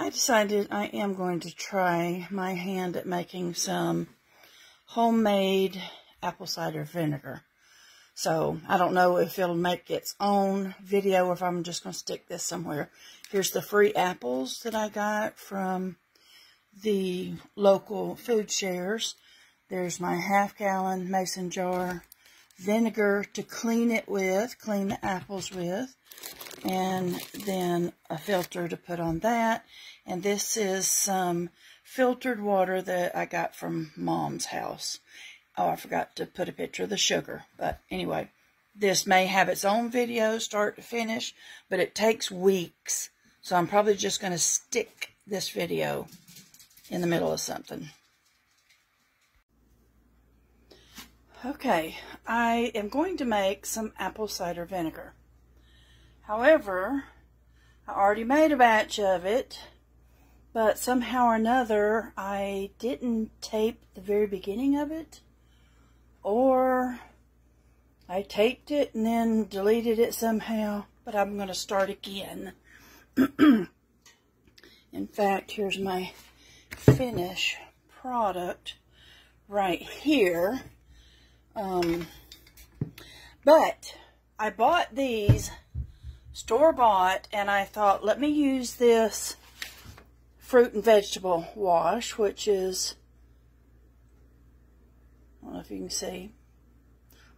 I decided I am going to try my hand at making some homemade apple cider vinegar. So I don't know if it'll make its own video or if I'm just going to stick this somewhere. Here's the free apples that I got from the local food shares. There's my half gallon mason jar vinegar to clean it with, clean the apples with, and then a filter to put on that. And this is some filtered water that I got from mom's house. Oh, I forgot to put a picture of the sugar. But anyway, this may have its own video start to finish, but it takes weeks. So I'm probably just going to stick this video in the middle of something. Okay, I am going to make some apple cider vinegar. However, I already made a batch of it, but somehow or another I didn't tape the very beginning of it or I taped it and then deleted it somehow, but I'm going to start again. In fact, here's my finish product right here. Um, but I bought these store-bought and I thought, let me use this fruit and vegetable wash, which is I don't know if you can see.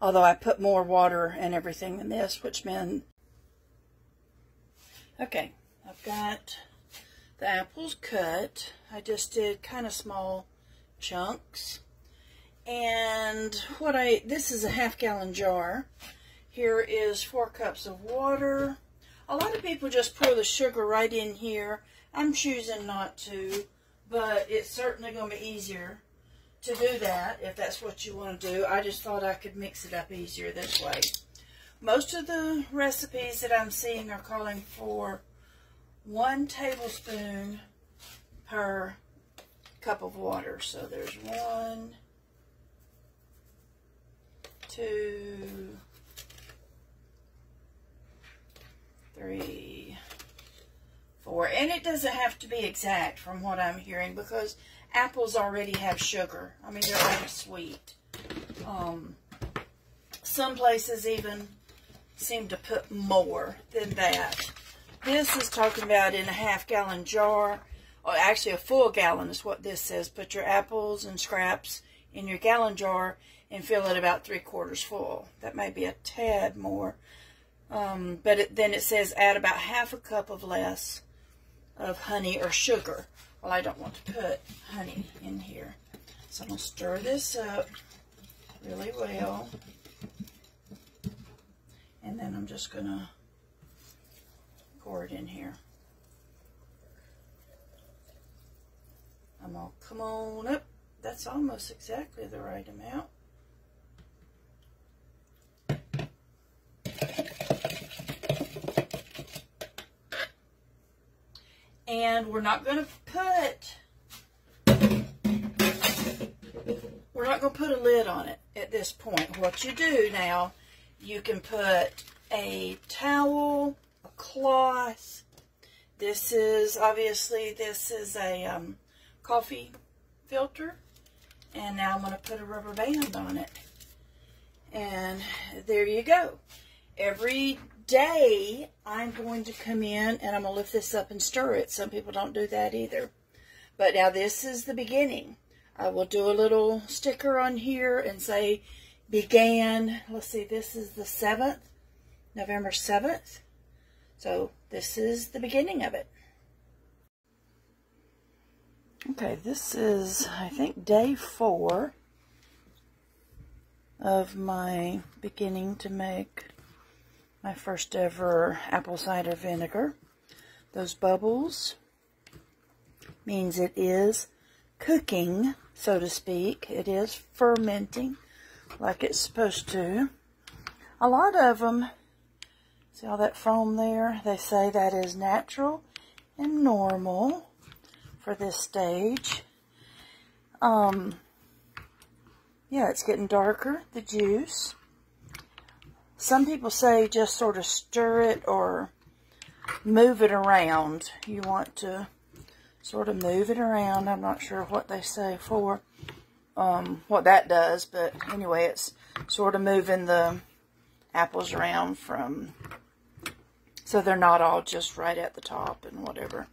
Although I put more water and everything in this, which meant... Okay, I've got the apples cut. I just did kind of small chunks. And what I, this is a half gallon jar. Here is four cups of water. A lot of people just pour the sugar right in here. I'm choosing not to, but it's certainly going to be easier to do that if that's what you want to do. I just thought I could mix it up easier this way. Most of the recipes that I'm seeing are calling for one tablespoon per cup of water. So there's one, two, three, four. And it doesn't have to be exact from what I'm hearing because apples already have sugar. I mean, they're already sweet. Um, some places even seem to put more than that. This is talking about in a half gallon jar. Or actually, a full gallon is what this says. Put your apples and scraps in your gallon jar and fill it about three quarters full. That may be a tad more. Um, but it, then it says add about half a cup of less of honey or sugar. Well, I don't want to put honey in here. So I'm going to stir this up really well. And then I'm just going to pour it in here. I'm going to come on up. That's almost exactly the right amount. And we're not going to put, we're not going to put a lid on it at this point. What you do now, you can put a towel, a cloth. This is, obviously, this is a um, coffee filter. And now I'm going to put a rubber band on it. And there you go. Every day I'm going to come in and I'm going to lift this up and stir it. Some people don't do that either. But now this is the beginning. I will do a little sticker on here and say began. Let's see, this is the 7th, November 7th. So this is the beginning of it. Okay, this is, I think, day four of my beginning to make my first ever apple cider vinegar. Those bubbles means it is cooking, so to speak. It is fermenting like it's supposed to. A lot of them, see all that foam there? They say that is natural and normal for this stage. Um, yeah, it's getting darker, the juice. Some people say just sort of stir it or move it around. You want to sort of move it around. I'm not sure what they say for um, what that does, but anyway, it's sort of moving the apples around from so they're not all just right at the top and whatever.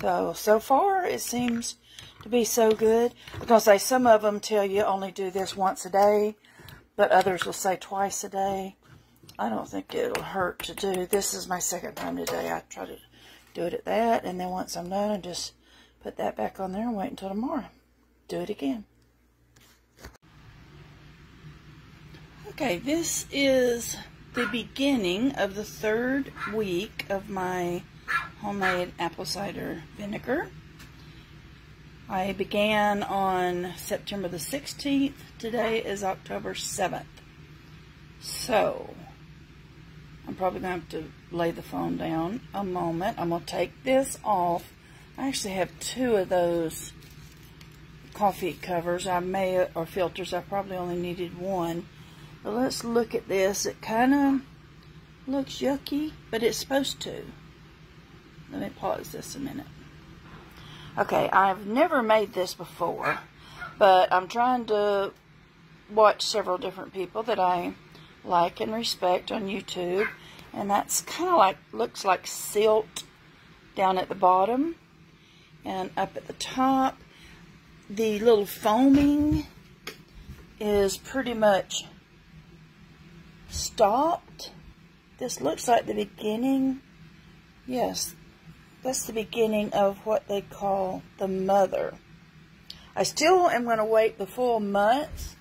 So, so far it seems to be so good. Because say some of them tell you only do this once a day, but others will say twice a day. I don't think it'll hurt to do. This is my second time today. I try to do it at that, and then once I'm done, I just put that back on there and wait until tomorrow. Do it again. Okay, this is the beginning of the third week of my homemade apple cider vinegar. I began on September the 16th. Today is October 7th. So, I'm probably going to have to lay the phone down a moment. I'm going to take this off. I actually have two of those coffee covers. I may, or filters. I probably only needed one. But let's look at this. It kind of looks yucky, but it's supposed to. Let me pause this a minute. Okay, I've never made this before, but I'm trying to watch several different people that I like and respect on YouTube. And that's kind of like, looks like silt down at the bottom and up at the top. The little foaming is pretty much stopped. This looks like the beginning. Yes, that's the beginning of what they call the mother. I still am going to wait the full month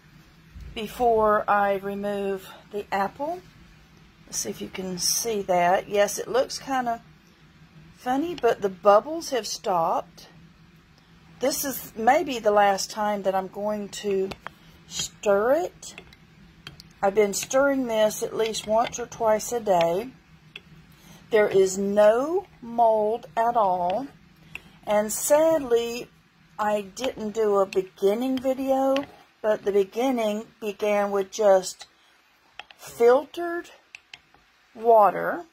before I remove the apple. Let's see if you can see that. Yes, it looks kind of funny, but the bubbles have stopped. This is maybe the last time that I'm going to stir it. I've been stirring this at least once or twice a day. There is no mold at all. And sadly, I didn't do a beginning video, but the beginning began with just filtered water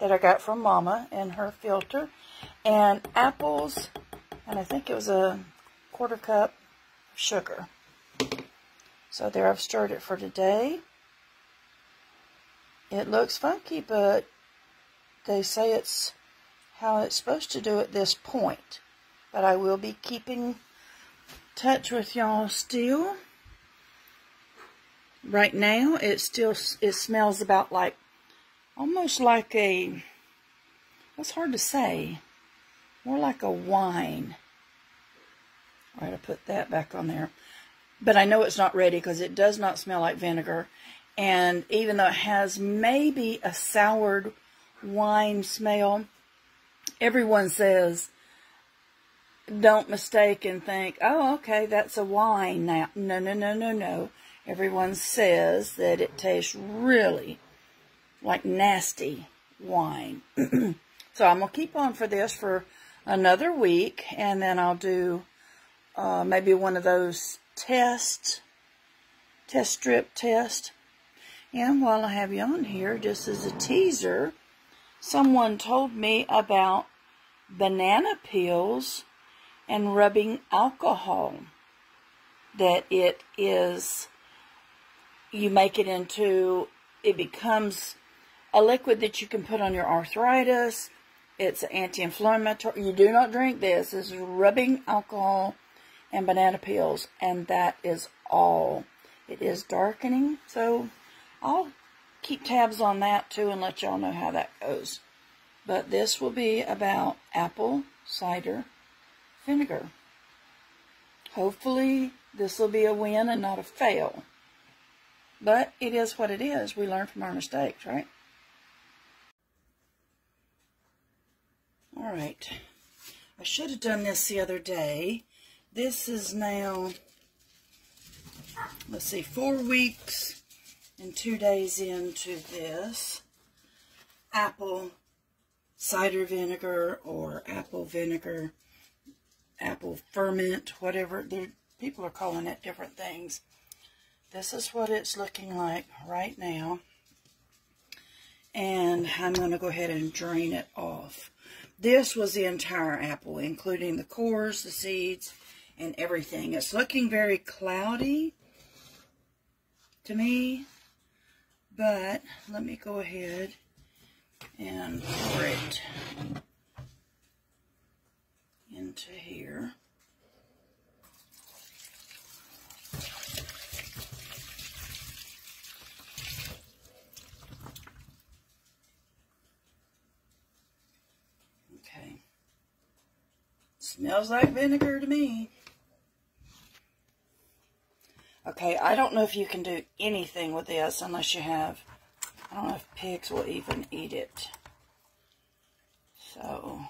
that I got from Mama and her filter, and apples, and I think it was a quarter cup of sugar. So there I've stirred it for today. It looks funky, but they say it's how it's supposed to do at this point. But I will be keeping touch with y'all still. Right now, it still it smells about like, almost like a, what's hard to say, more like a wine. All right, I put that back on there. But I know it's not ready because it does not smell like vinegar. And even though it has maybe a soured wine smell, everyone says, don't mistake and think, oh, okay, that's a wine now. No, no, no, no, no. Everyone says that it tastes really like nasty wine. so I'm going to keep on for this for another week, and then I'll do uh, maybe one of those test, test strip test. And while I have you on here, just as a teaser, someone told me about banana peels and rubbing alcohol. That it is, you make it into, it becomes a liquid that you can put on your arthritis. It's anti-inflammatory. You do not drink this. This is rubbing alcohol and banana peels, and that is all. It is darkening, so I'll keep tabs on that too and let y'all know how that goes. But this will be about apple cider vinegar. Hopefully this will be a win and not a fail. But it is what it is. We learn from our mistakes, right? All right. I should have done this the other day this is now, let's see, four weeks and two days into this apple cider vinegar or apple vinegar, apple ferment, whatever. people are calling it different things. This is what it's looking like right now. And I'm going to go ahead and drain it off. this was the entire apple, including the cores, the seeds, and everything. It's looking very cloudy to me, but let me go ahead and pour it into here. Okay. Smells like vinegar to me. Okay, I don't know if you can do anything with this unless you have, I don't know if pigs will even eat it. So,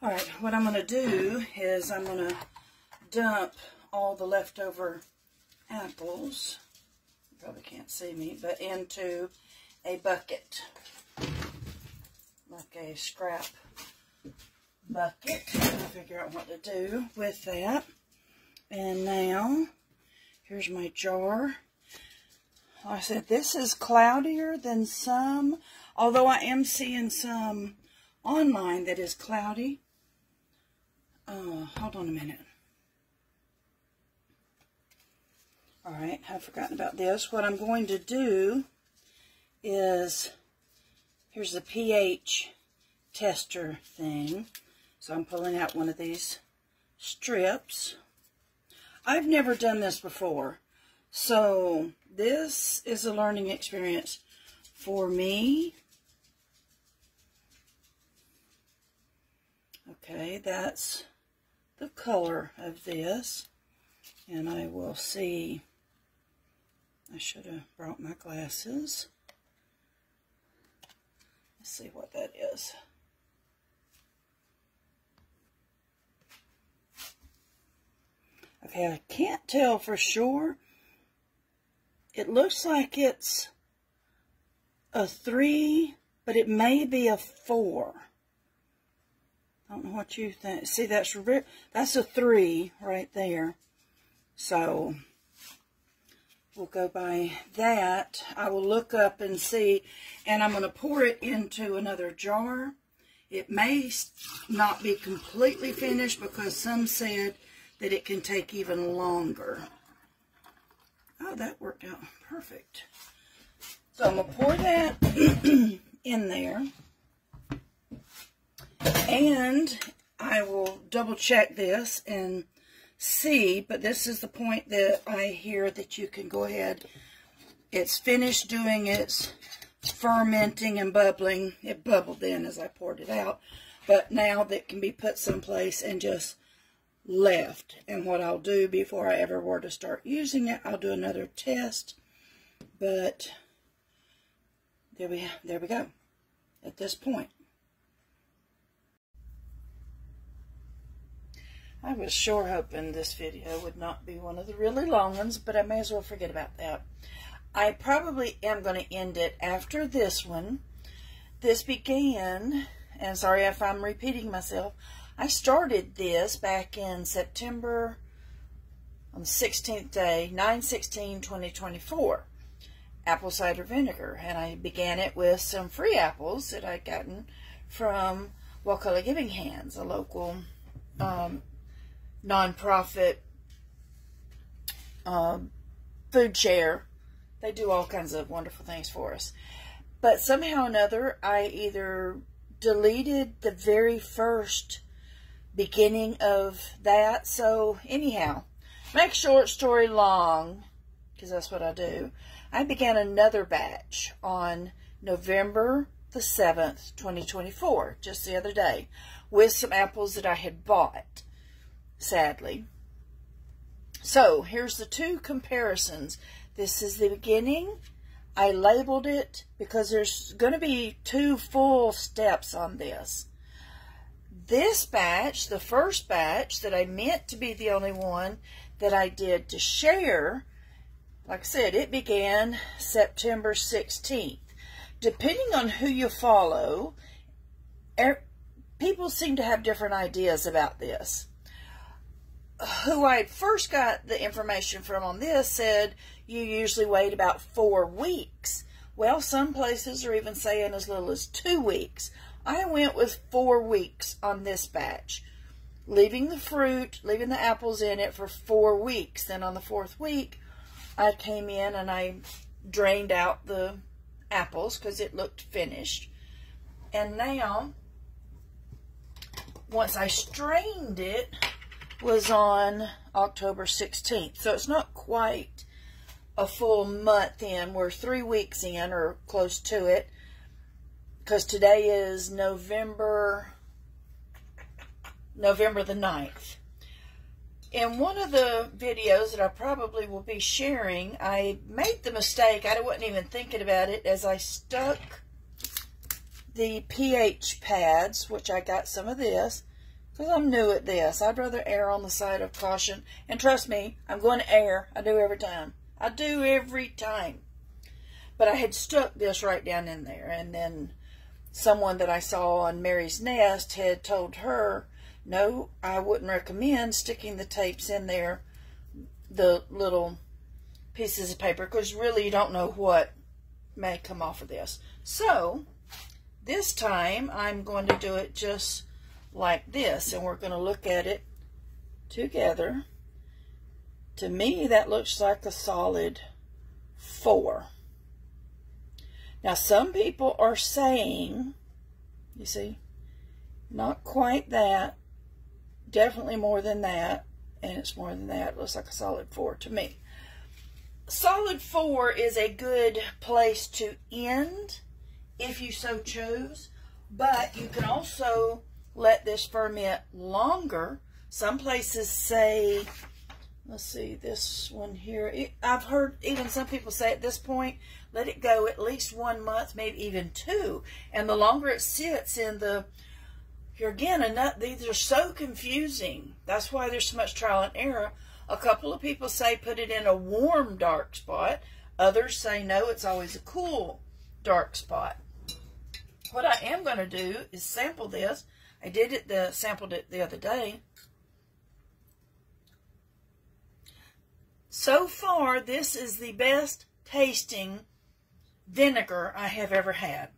all right, what I'm going to do is I'm going to dump all the leftover apples, you probably can't see me, but into a bucket, like a scrap bucket. I'll figure out what to do with that. And now, here's my jar. I said, this is cloudier than some, although I am seeing some online that is cloudy. Uh, hold on a minute. Alright, I've forgotten about this. What I'm going to do is, here's the pH tester thing. So I'm pulling out one of these strips. I've never done this before. So this is a learning experience for me. Okay, that's the color of this. And I will see, I should have brought my glasses. Let's see what that is. Okay, I can't tell for sure. It looks like it's a 3, but it may be a 4. I don't know what you think. See, that's that's a 3 right there. So, we'll go by that. I will look up and see, and I'm going to pour it into another jar. It may not be completely finished because some said that it can take even longer. Oh, that worked out perfect. So I'm going to pour that in there. And I will double check this and see, but this is the point that I hear that you can go ahead. It's finished doing its fermenting and bubbling. It bubbled then as I poured it out, but now that can be put someplace and just left. And what I'll do before I ever were to start using it, I'll do another test. But there we, there we go at this point. I was sure hoping this video would not be one of the really long ones, but I may as well forget about that. I probably am going to end it after this one. This began, and sorry if I'm repeating myself, I started this back in September on the 16th day, 9-16-2024, apple cider vinegar. And I began it with some free apples that I'd gotten from Wakulla Giving Hands, a local um, nonprofit um, food share. They do all kinds of wonderful things for us. But somehow or another, I either deleted the very first beginning of that. So anyhow, make short story long, because that's what I do. I began another batch on November the 7th, 2024, just the other day, with some apples that I had bought, sadly. So here's the two comparisons. This is the beginning. I labeled it because there's going to be two full steps on this this batch, the first batch that I meant to be the only one that I did to share, like I said, it began September 16th. Depending on who you follow, er, people seem to have different ideas about this. Who I first got the information from on this said you usually wait about four weeks. Well, some places are even saying as little as two weeks. I went with four weeks on this batch, leaving the fruit, leaving the apples in it for four weeks. Then on the fourth week, I came in and I drained out the apples because it looked finished. And now, once I strained it, was on October 16th. So it's not quite a full month in. We're three weeks in or close to it. Because today is November, November the 9th. In one of the videos that I probably will be sharing, I made the mistake, I wasn't even thinking about it, as I stuck the pH pads, which I got some of this, because I'm new at this. I'd rather err on the side of caution. And trust me, I'm going to err. I do every time. I do every time. But I had stuck this right down in there. And then someone that I saw on Mary's Nest had told her, no, I wouldn't recommend sticking the tapes in there, the little pieces of paper, because really you don't know what may come off of this. So, this time I'm going to do it just like this, and we're going to look at it together. To me, that looks like a solid 4. Now, some people are saying, you see, not quite that, definitely more than that, and it's more than that. It looks like a solid 4 to me. Solid 4 is a good place to end if you so choose, but you can also let this ferment longer. Some places say, let's see, this one here. I've heard even some people say at this point, let it go at least one month, maybe even two. And the longer it sits in the, here again, enough, these are so confusing. That's why there's so much trial and error. A couple of people say put it in a warm dark spot. Others say no, it's always a cool dark spot. What I am going to do is sample this I did it, the sampled it the other day. So far, this is the best tasting vinegar I have ever had.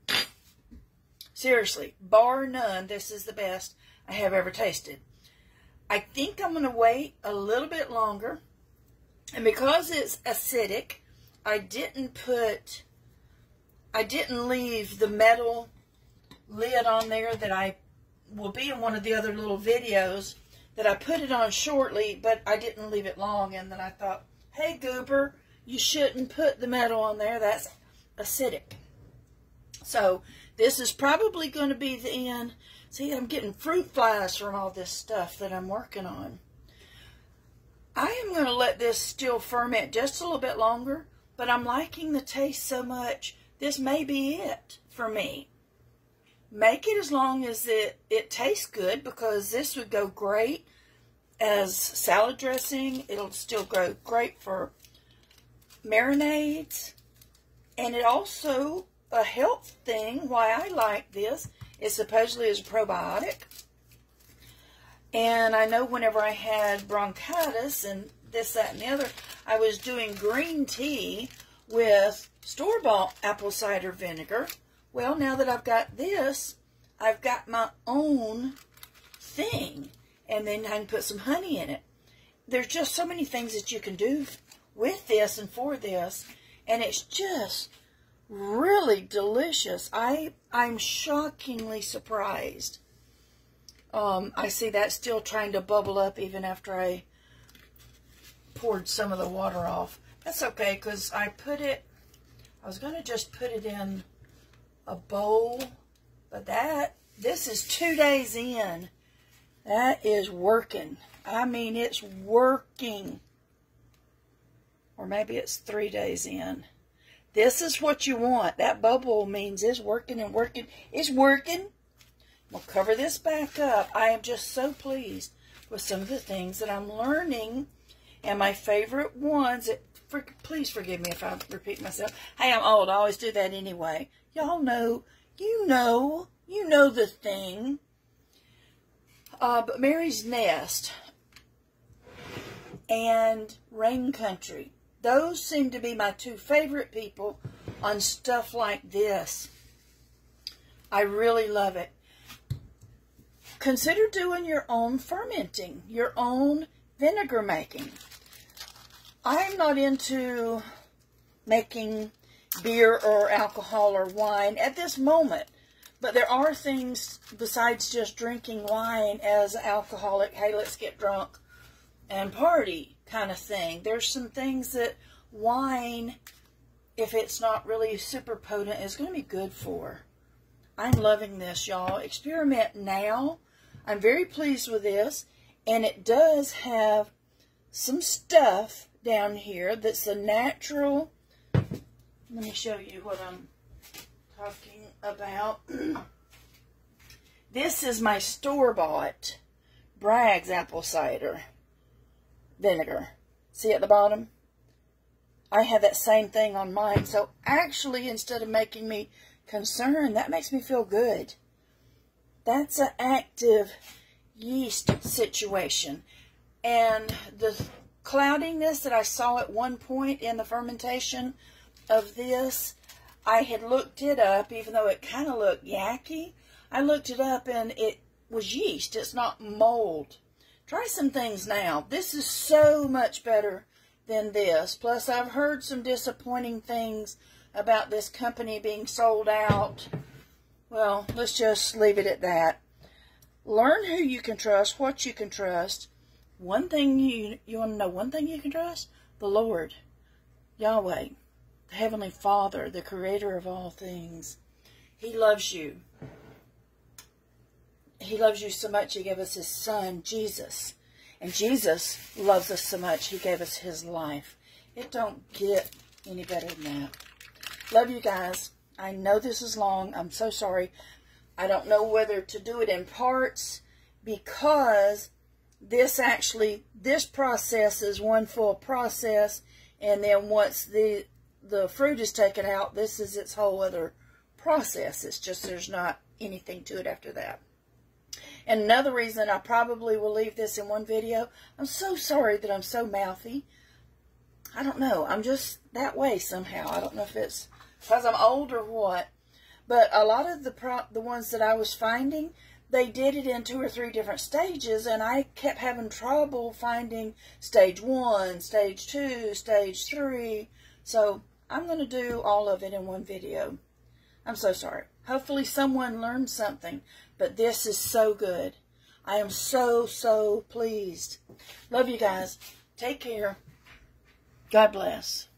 Seriously, bar none, this is the best I have ever tasted. I think I'm going to wait a little bit longer. And because it's acidic, I didn't put, I didn't leave the metal lid on there that I will be in one of the other little videos that I put it on shortly, but I didn't leave it long. And then I thought, hey, Goober, you shouldn't put the metal on there. That's acidic. So this is probably going to be the end. See, I'm getting fruit flies from all this stuff that I'm working on. I am going to let this still ferment just a little bit longer, but I'm liking the taste so much. This may be it for me. Make it as long as it, it tastes good because this would go great as salad dressing. It'll still go great for marinades. And it also, a health thing, why I like this, is supposedly is a probiotic. And I know whenever I had bronchitis and this, that, and the other, I was doing green tea with store-bought apple cider vinegar well, now that I've got this, I've got my own thing. And then I can put some honey in it. There's just so many things that you can do with this and for this. And it's just really delicious. I, I'm shockingly surprised. Um, I see that still trying to bubble up even after I poured some of the water off. That's okay because I put it, I was going to just put it in a bowl. But that, this is two days in. That is working. I mean, it's working. Or maybe it's three days in. This is what you want. That bubble means it's working and working. It's working. We'll cover this back up. I am just so pleased with some of the things that I'm learning. And my favorite ones, for, please forgive me if I repeat myself. Hey, I'm old. I always do that anyway. Y'all know, you know, you know the thing. Uh, but Mary's Nest and Rain Country, those seem to be my two favorite people on stuff like this. I really love it. Consider doing your own fermenting, your own vinegar making. I'm not into making beer or alcohol or wine at this moment. But there are things besides just drinking wine as alcoholic, hey, let's get drunk and party kind of thing. There's some things that wine, if it's not really super potent, is going to be good for. I'm loving this, y'all. Experiment now. I'm very pleased with this. And it does have some stuff down here that's a natural let me show you what I'm talking about. this is my store-bought Bragg's apple cider vinegar. See at the bottom? I have that same thing on mine. So actually, instead of making me concerned, that makes me feel good. That's an active yeast situation. And the cloudiness that I saw at one point in the fermentation of this, I had looked it up, even though it kind of looked yucky. I looked it up and it was yeast. It's not mold. Try some things now. This is so much better than this. Plus, I've heard some disappointing things about this company being sold out. Well, let's just leave it at that. Learn who you can trust, what you can trust. One thing you, you want to know one thing you can trust? The Lord. Yahweh. The Heavenly Father, the creator of all things. He loves you. He loves you so much, he gave us his son, Jesus. And Jesus loves us so much, he gave us his life. It don't get any better than that. Love you guys. I know this is long. I'm so sorry. I don't know whether to do it in parts because this actually, this process is one full process. And then once the the fruit is taken out, this is its whole other process. It's just there's not anything to it after that. And another reason I probably will leave this in one video, I'm so sorry that I'm so mouthy. I don't know. I'm just that way somehow. I don't know if it's because I'm old or what. But a lot of the pro the ones that I was finding, they did it in two or three different stages, and I kept having trouble finding stage one, stage two, stage three. So I'm going to do all of it in one video. I'm so sorry. Hopefully someone learned something, but this is so good. I am so, so pleased. Love you guys. Take care. God bless.